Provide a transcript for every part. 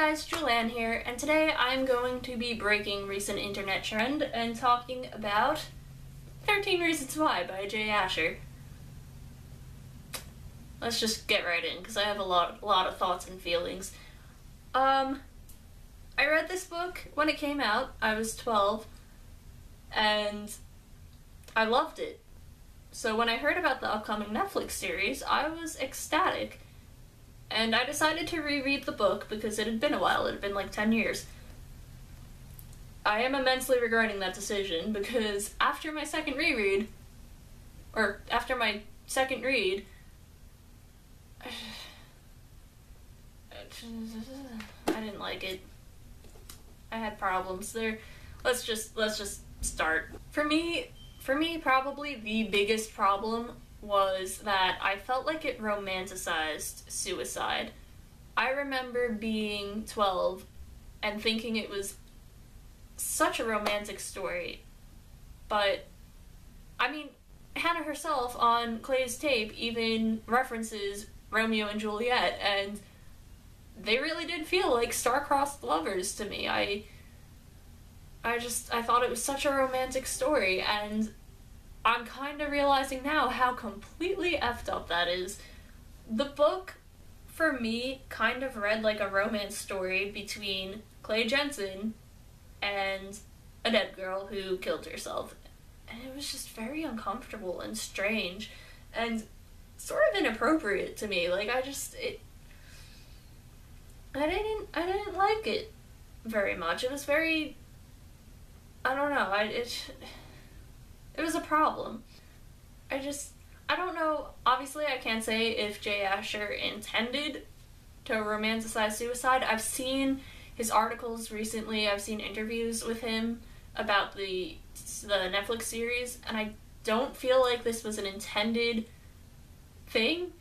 guys, Julianne here, and today I'm going to be breaking recent internet trend and talking about 13 Reasons Why by Jay Asher. Let's just get right in, because I have a lot, lot of thoughts and feelings. Um, I read this book when it came out. I was 12, and I loved it. So when I heard about the upcoming Netflix series, I was ecstatic and I decided to reread the book because it had been a while, it had been like 10 years. I am immensely regretting that decision because after my second reread, or after my second read, I didn't like it. I had problems there. Let's just let's just start. For me, for me probably the biggest problem was that I felt like it romanticized suicide. I remember being 12 and thinking it was such a romantic story. But, I mean, Hannah herself on Clay's tape even references Romeo and Juliet, and they really did feel like star-crossed lovers to me. I I just I thought it was such a romantic story and I'm kind of realizing now how completely effed up that is. The book, for me, kind of read like a romance story between Clay Jensen and a dead girl who killed herself. And it was just very uncomfortable and strange and sort of inappropriate to me. Like I just it I didn't I didn't like it very much. It was very I don't know. I it it was a problem. I just, I don't know. Obviously, I can't say if Jay Asher intended to romanticize suicide. I've seen his articles recently. I've seen interviews with him about the the Netflix series, and I don't feel like this was an intended thing.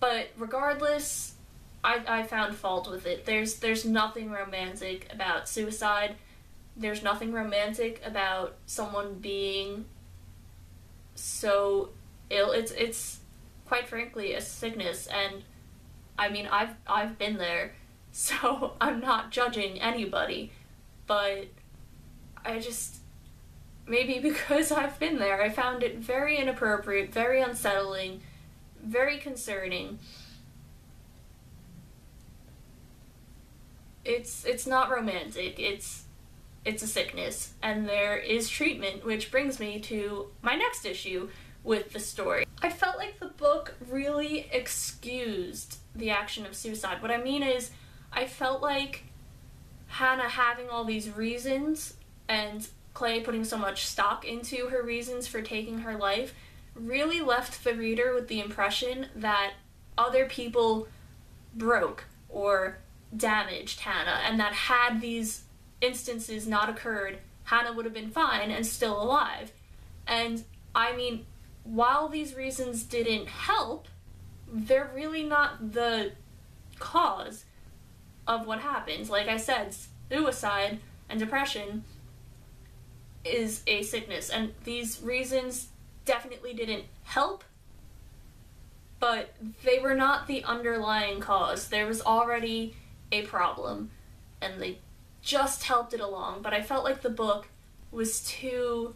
But regardless, I, I found fault with it. There's there's nothing romantic about suicide there's nothing romantic about someone being so ill. It's it's quite frankly a sickness and I mean I've I've been there, so I'm not judging anybody, but I just maybe because I've been there, I found it very inappropriate, very unsettling, very concerning. It's it's not romantic. It's it's a sickness, and there is treatment, which brings me to my next issue with the story. I felt like the book really excused the action of suicide. What I mean is, I felt like Hannah having all these reasons and Clay putting so much stock into her reasons for taking her life really left the reader with the impression that other people broke or damaged Hannah and that had these instances not occurred, Hannah would have been fine and still alive. And I mean, while these reasons didn't help, they're really not the cause of what happens. Like I said, suicide and depression is a sickness, and these reasons definitely didn't help, but they were not the underlying cause. There was already a problem, and they just helped it along, but I felt like the book was too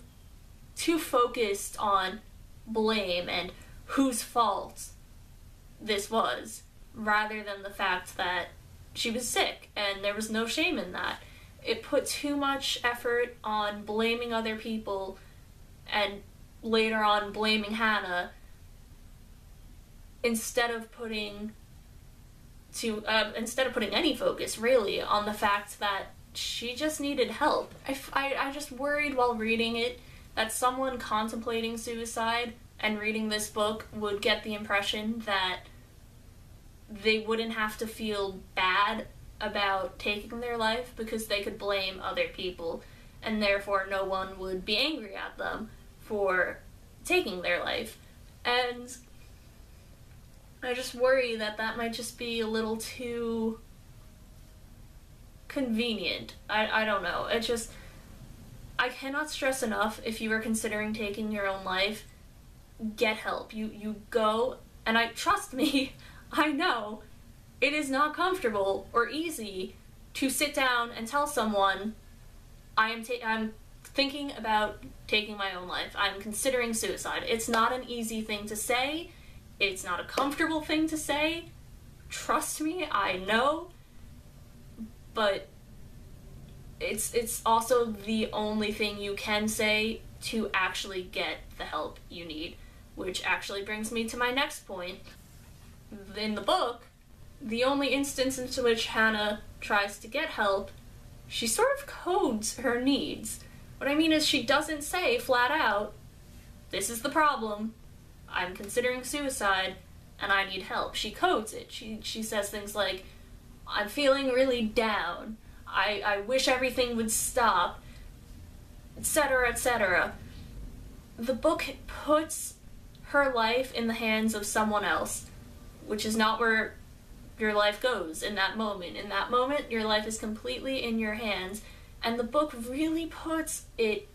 too focused on blame and whose fault this was rather than the fact that she was sick and there was no shame in that. It put too much effort on blaming other people and later on blaming Hannah instead of putting to uh, instead of putting any focus really on the fact that she just needed help. I, I, I just worried while reading it that someone contemplating suicide and reading this book would get the impression that they wouldn't have to feel bad about taking their life because they could blame other people and therefore no one would be angry at them for taking their life. And I just worry that that might just be a little too convenient. I, I don't know. It just I cannot stress enough if you are considering taking your own life, get help. You you go and I trust me, I know it is not comfortable or easy to sit down and tell someone I am ta- I'm thinking about taking my own life. I'm considering suicide. It's not an easy thing to say. It's not a comfortable thing to say. Trust me, I know. But it's it's also the only thing you can say to actually get the help you need, which actually brings me to my next point. In the book, the only instance into which Hannah tries to get help, she sort of codes her needs. What I mean is, she doesn't say flat out, This is the problem. I'm considering suicide and I need help. She codes it. She, she says things like, I'm feeling really down. I, I wish everything would stop, etc., etc. The book puts her life in the hands of someone else, which is not where your life goes in that moment. In that moment, your life is completely in your hands, and the book really puts it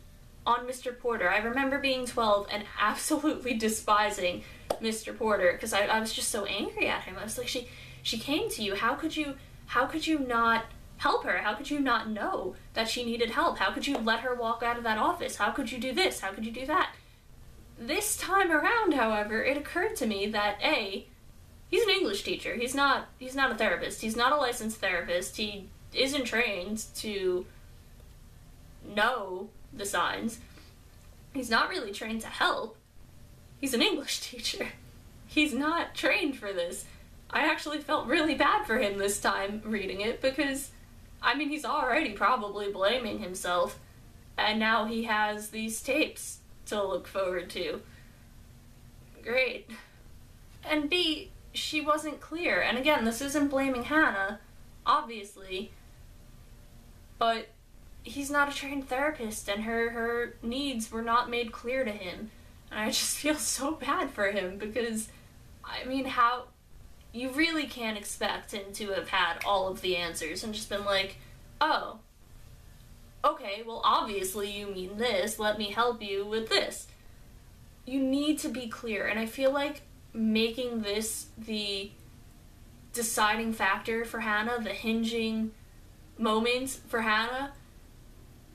on Mr. Porter. I remember being 12 and absolutely despising Mr. Porter because I, I was just so angry at him. I was like, she she came to you. How could you how could you not help her? How could you not know that she needed help? How could you let her walk out of that office? How could you do this? How could you do that? This time around, however, it occurred to me that A, he's an English teacher. He's not he's not a therapist. He's not a licensed therapist. He isn't trained to know the signs. He's not really trained to help. He's an English teacher. He's not trained for this. I actually felt really bad for him this time reading it because, I mean, he's already probably blaming himself, and now he has these tapes to look forward to. Great. And B, she wasn't clear. And again, this isn't blaming Hannah, obviously, but he's not a trained therapist and her her needs were not made clear to him and i just feel so bad for him because i mean how you really can't expect him to have had all of the answers and just been like oh okay well obviously you mean this let me help you with this you need to be clear and i feel like making this the deciding factor for hannah the hinging moment for hannah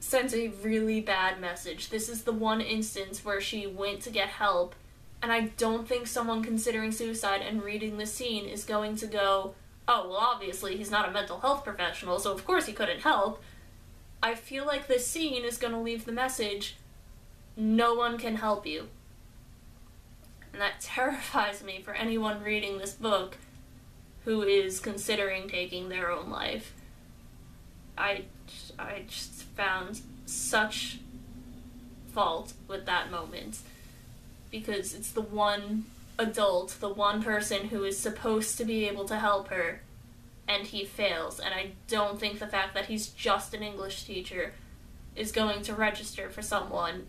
sends a really bad message. This is the one instance where she went to get help, and I don't think someone considering suicide and reading the scene is going to go, oh, well, obviously he's not a mental health professional, so of course he couldn't help. I feel like this scene is going to leave the message no one can help you. And that terrifies me for anyone reading this book who is considering taking their own life. I, I just found such fault with that moment because it's the one adult, the one person who is supposed to be able to help her, and he fails. And I don't think the fact that he's just an English teacher is going to register for someone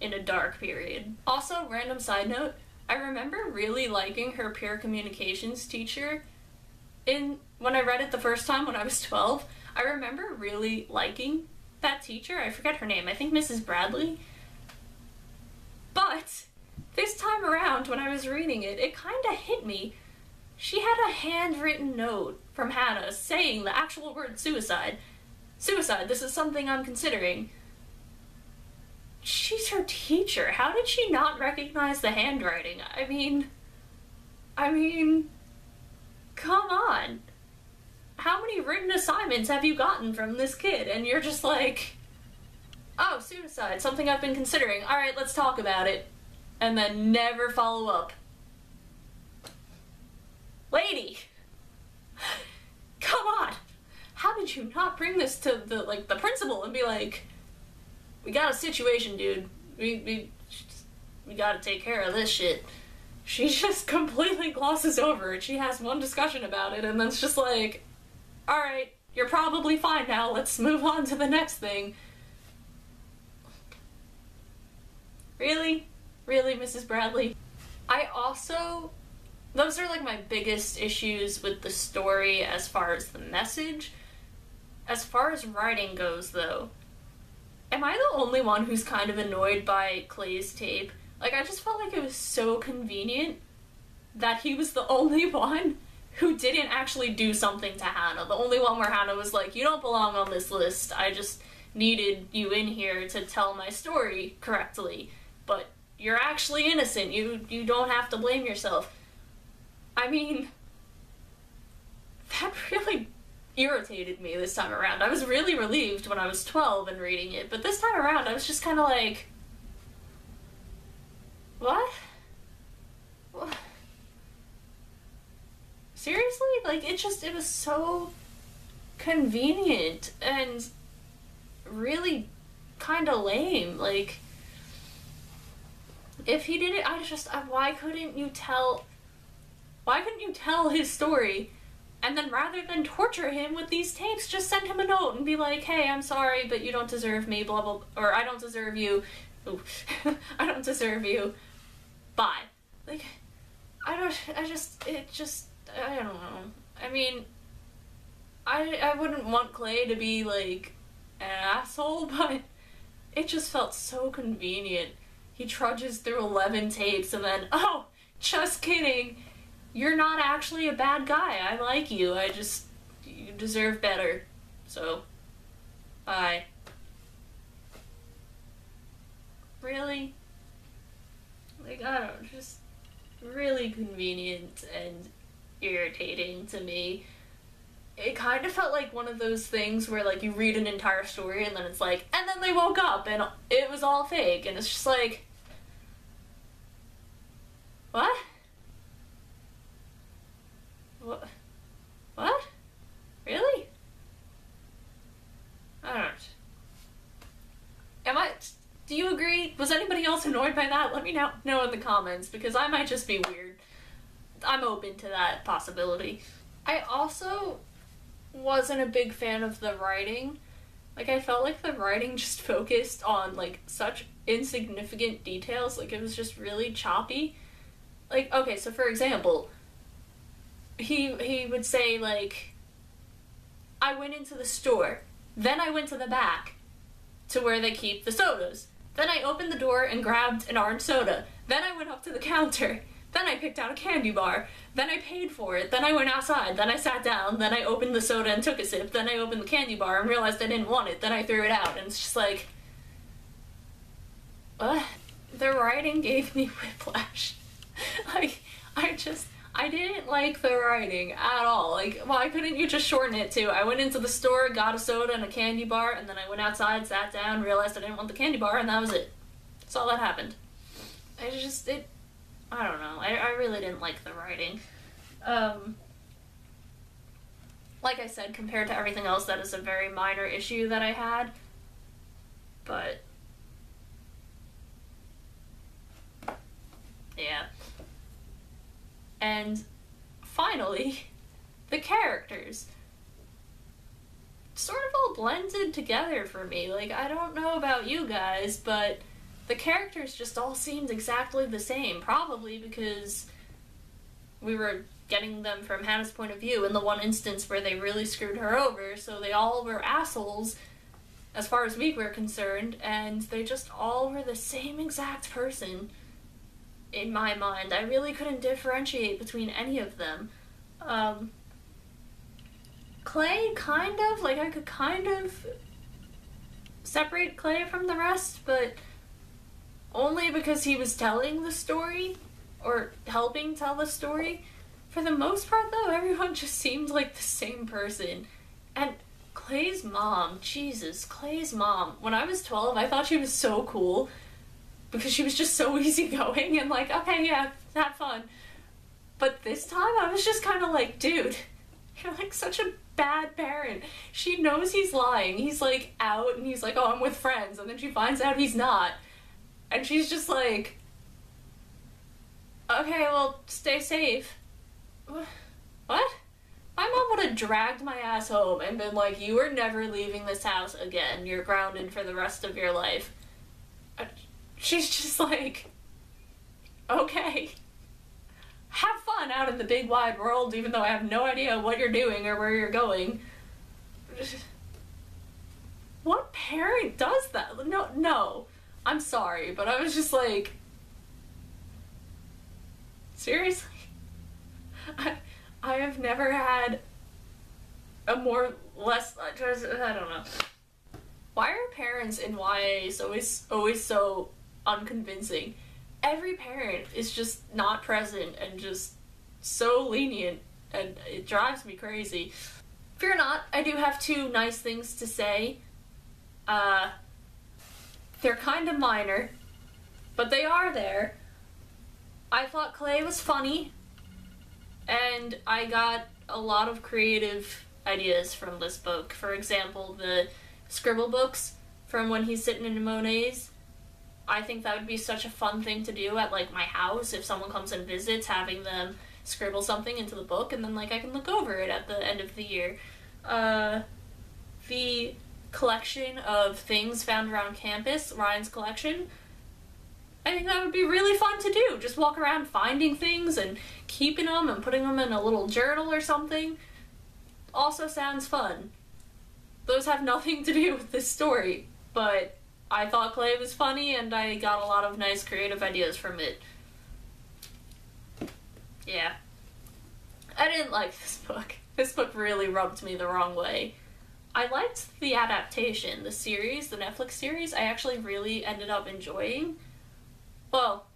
in a dark period. Also, random side note, I remember really liking her peer communications teacher in when I read it the first time when I was 12. I remember really liking that teacher. I forget her name. I think Mrs. Bradley. But this time around, when I was reading it, it kind of hit me. She had a handwritten note from Hannah saying the actual word suicide. Suicide, this is something I'm considering. She's her teacher. How did she not recognize the handwriting? I mean. I mean. Come on how many written assignments have you gotten from this kid? And you're just like, oh, suicide, something I've been considering. All right, let's talk about it. And then never follow up. Lady, come on. How did you not bring this to the like the principal and be like, we got a situation, dude. We we we got to take care of this shit. She just completely glosses over it. She has one discussion about it, and then it's just like, alright, you're probably fine now, let's move on to the next thing. Really? Really, Mrs. Bradley? I also. Those are like my biggest issues with the story as far as the message. As far as writing goes, though, am I the only one who's kind of annoyed by Clay's tape? Like, I just felt like it was so convenient that he was the only one who didn't actually do something to Hannah. The only one where Hannah was like, You don't belong on this list. I just needed you in here to tell my story correctly. But you're actually innocent. You you don't have to blame yourself. I mean that really irritated me this time around. I was really relieved when I was 12 and reading it, but this time around I was just kind of like what? what? Seriously? Like it just it was so convenient and really kind of lame. Like if he did it, I just why couldn't you tell why couldn't you tell his story and then rather than torture him with these tapes, just send him a note and be like, "Hey, I'm sorry, but you don't deserve me." Blah blah, or I don't deserve you. I don't deserve you. Bye. Like, I don't. I just. It just. I don't know. I mean, I I wouldn't want Clay to be like an asshole, but it just felt so convenient. He trudges through eleven tapes and then, oh, just kidding you're not actually a bad guy. I like you. I just you deserve better. So, bye. Really? Like I don't just really convenient and irritating to me. It kind of felt like one of those things where like you read an entire story and then it's like and then they woke up and it was all fake and it's just like what? What? What? Really? I don't. Am I? Do you agree? Was anybody else annoyed by that? Let me know know in the comments because I might just be weird. I'm open to that possibility. I also wasn't a big fan of the writing. Like I felt like the writing just focused on like such insignificant details. Like it was just really choppy. Like okay, so for example, he he would say like I went into the store, then I went to the back to where they keep the sodas. Then I opened the door and grabbed an orange soda. Then I went up to the counter. Then I picked out a candy bar. Then I paid for it. Then I went outside. Then I sat down. Then I opened the soda and took a sip. Then I opened the candy bar and realized I didn't want it. Then I threw it out. And it's just like, what? The writing gave me whiplash. like, I just, I didn't like the writing at all. Like, why couldn't you just shorten it too? I went into the store, got a soda and a candy bar, and then I went outside, sat down, realized I didn't want the candy bar, and that was it. That's all that happened. I just, it, I don't know. I, I really didn't like the writing. Um, like I said, compared to everything else, that is a very minor issue that I had. But, yeah. And finally, the characters sort of all blended together for me. Like, I don't know about you guys, but the characters just all seemed exactly the same. Probably because we were getting them from Hannah's point of view in the one instance where they really screwed her over, so they all were assholes as far as we were concerned, and they just all were the same exact person in my mind. I really couldn't differentiate between any of them. Um, Clay, kind of, like I could kind of separate Clay from the rest, but only because he was telling the story or helping tell the story. For the most part, though, everyone just seemed like the same person. And Clay's mom, Jesus, Clay's mom. When I was 12, I thought she was so cool because she was just so easygoing and like, okay, yeah, have fun. But this time I was just kind of like, dude, you're like such a bad parent. She knows he's lying. He's like out and he's like, oh, I'm with friends. And then she finds out he's not. And she's just like, okay, well, stay safe. What? My mom would have dragged my ass home and been like, you are never leaving this house again. You're grounded for the rest of your life she's just like, okay, have fun out in the big wide world, even though I have no idea what you're doing or where you're going. What parent does that? No, no. I'm sorry, but I was just like, seriously? I, I have never had a more less I don't know. Why are parents in YAs always always so unconvincing? Every parent is just not present and just so lenient and it drives me crazy. Fear not, I do have two nice things to say. Uh they're kind of minor, but they are there. I thought Clay was funny, and I got a lot of creative ideas from this book. For example, the scribble books from when he's sitting in Monet's. I think that would be such a fun thing to do at like my house if someone comes and visits, having them scribble something into the book, and then like I can look over it at the end of the year. Uh, the collection of things found around campus, Ryan's collection. I think that would be really fun to do. Just walk around finding things and keeping them and putting them in a little journal or something. Also sounds fun. Those have nothing to do with this story, but I thought Clay was funny and I got a lot of nice creative ideas from it. Yeah. I didn't like this book. This book really rubbed me the wrong way. I liked the adaptation, the series, the Netflix series. I actually really ended up enjoying. Well,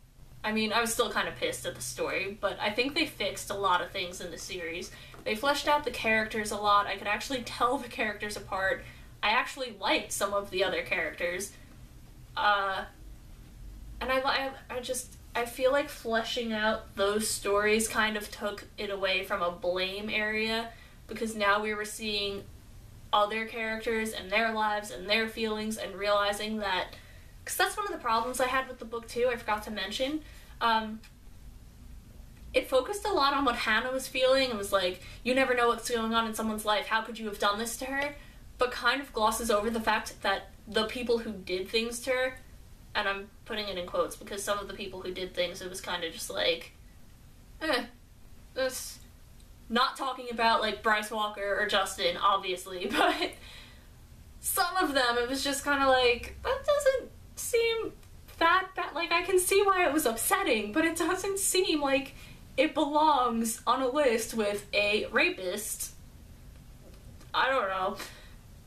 I mean, I was still kind of pissed at the story, but I think they fixed a lot of things in the series. They fleshed out the characters a lot. I could actually tell the characters apart. I actually liked some of the other characters. Uh, and I, I, I just, I feel like fleshing out those stories kind of took it away from a blame area because now we were seeing other characters and their lives and their feelings and realizing that because that's one of the problems I had with the book too. I forgot to mention. Um, it focused a lot on what Hannah was feeling and was like, you never know what's going on in someone's life. How could you have done this to her? But kind of glosses over the fact that the people who did things to her, and I'm putting it in quotes because some of the people who did things, it was kind of just like, eh, this not talking about like Bryce Walker or Justin, obviously, but some of them it was just kind of like that doesn't seem that bad. Like I can see why it was upsetting, but it doesn't seem like it belongs on a list with a rapist. I don't know,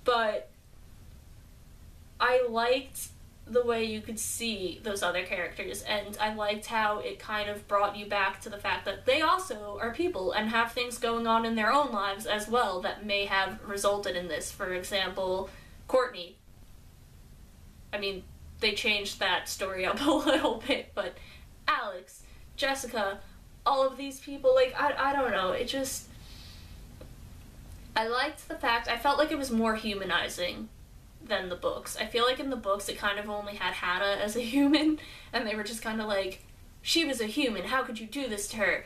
but I liked the way you could see those other characters, and I liked how it kind of brought you back to the fact that they also are people and have things going on in their own lives as well that may have resulted in this. For example, Courtney. I mean, they changed that story up a little bit, but Alex, Jessica, all of these people, like, I, I don't know, it just. I liked the fact, I felt like it was more humanizing than the books. I feel like in the books it kind of only had Hannah as a human, and they were just kind of like, she was a human, how could you do this to her?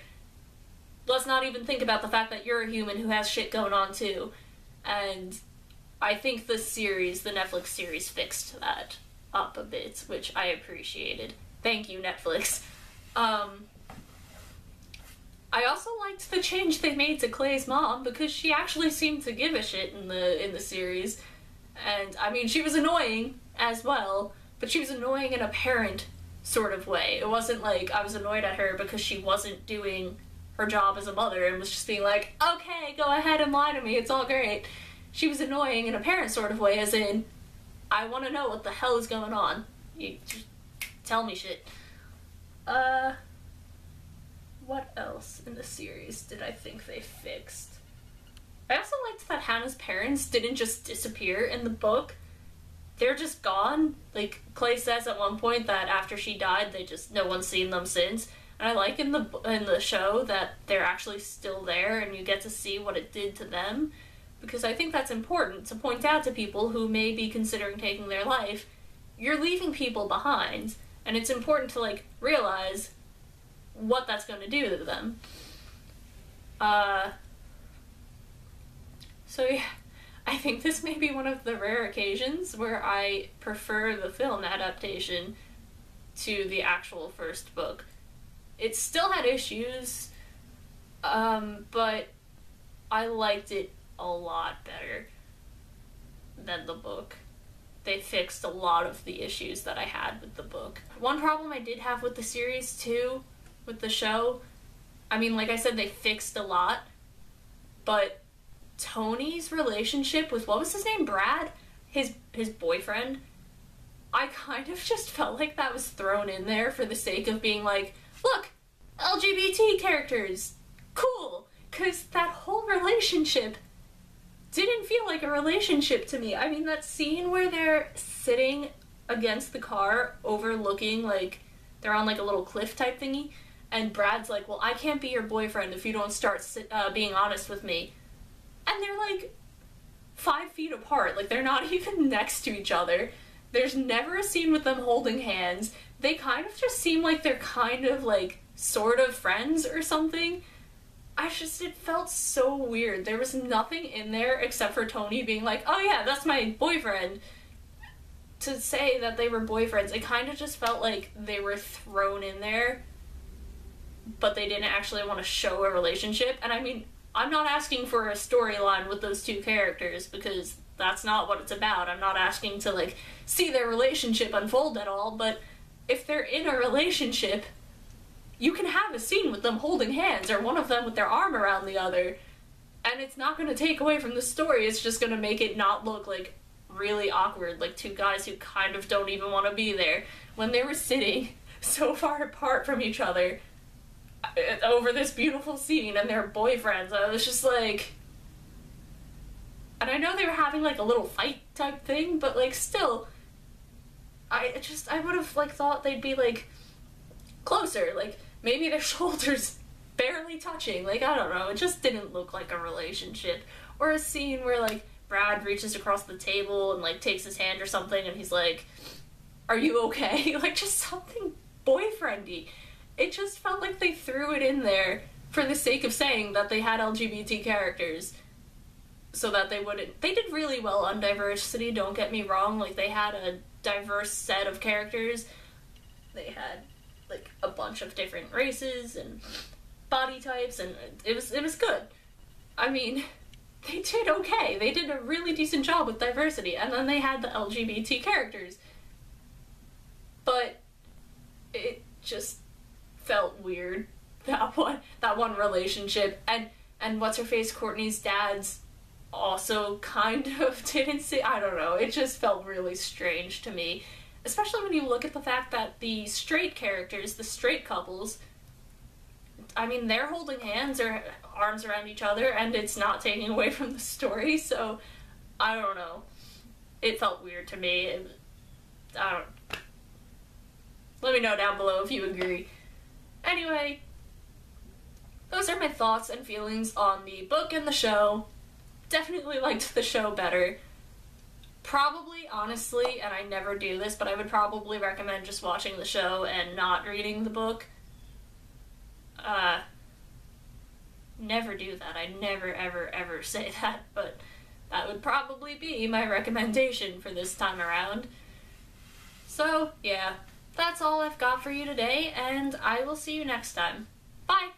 Let's not even think about the fact that you're a human who has shit going on too. And I think the series, the Netflix series, fixed that up a bit, which I appreciated. Thank you, Netflix. Um, I also liked the change they made to Clay's mom because she actually seemed to give a shit in the in the series and I mean, she was annoying as well, but she was annoying in a parent sort of way. It wasn't like I was annoyed at her because she wasn't doing her job as a mother and was just being like, okay, go ahead and lie to me, it's all great. She was annoying in a parent sort of way, as in, I want to know what the hell is going on. You just tell me shit. Uh, what else in the series did I think they fixed? I also liked that Hannah's parents didn't just disappear in the book. They're just gone. Like Clay says at one point that after she died, they just no one's seen them since. And I like in the in the show that they're actually still there and you get to see what it did to them because I think that's important to point out to people who may be considering taking their life. You're leaving people behind and it's important to like realize what that's going to do to them. Uh so yeah, I think this may be one of the rare occasions where I prefer the film adaptation to the actual first book. It still had issues, um, but I liked it a lot better than the book. They fixed a lot of the issues that I had with the book. One problem I did have with the series, too, with the show, I mean, like I said, they fixed a lot, but Tony's relationship with what was his name, Brad, his his boyfriend. I kind of just felt like that was thrown in there for the sake of being like, look, LGBT characters, cool, because that whole relationship didn't feel like a relationship to me. I mean, that scene where they're sitting against the car, overlooking like they're on like a little cliff type thingy, and Brad's like, "Well, I can't be your boyfriend if you don't start uh, being honest with me," and they're like five feet apart, like they're not even next to each other. There's never a scene with them holding hands. They kind of just seem like they're kind of like sort of friends or something. I just it felt so weird. There was nothing in there except for Tony being like, "Oh yeah, that's my boyfriend." To say that they were boyfriends, it kind of just felt like they were thrown in there, but they didn't actually want to show a relationship. And I mean, I'm not asking for a storyline with those two characters because that's not what it's about. I'm not asking to like see their relationship unfold at all, but if they're in a relationship, you can have a scene with them holding hands or one of them with their arm around the other and it's not going to take away from the story it's just going to make it not look like really awkward like two guys who kind of don't even want to be there when they were sitting so far apart from each other over this beautiful scene and their boyfriends i was just like and i know they were having like a little fight type thing but like still i just i would have like thought they'd be like closer like maybe their shoulders barely touching. Like, I don't know. It just didn't look like a relationship. Or a scene where, like, Brad reaches across the table and, like, takes his hand or something and he's like, Are you okay? like, just something boyfriendy. It just felt like they threw it in there for the sake of saying that they had LGBT characters so that they wouldn't. They did really well on diversity, don't get me wrong. Like, they had a diverse set of characters. They had like a bunch of different races and body types, and it was it was good. I mean, they did okay. They did a really decent job with diversity, and then they had the LGBT characters. But it just felt weird that one that one relationship and and what's her face Courtney's dad's also kind of didn't see I don't know it just felt really strange to me especially when you look at the fact that the straight characters, the straight couples, I mean, they're holding hands or arms around each other, and it's not taking away from the story. So, I don't know. It felt weird to me. I don't. Let me know down below if you agree. Anyway, those are my thoughts and feelings on the book and the show. Definitely liked the show better. Probably, honestly, and I never do this, but I would probably recommend just watching the show and not reading the book. Uh, never do that. I never, ever, ever say that, but that would probably be my recommendation for this time around. So, yeah, that's all I've got for you today, and I will see you next time. Bye!